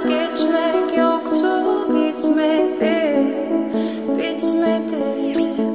vazgeçmek yoktu bitmedi bitmedi.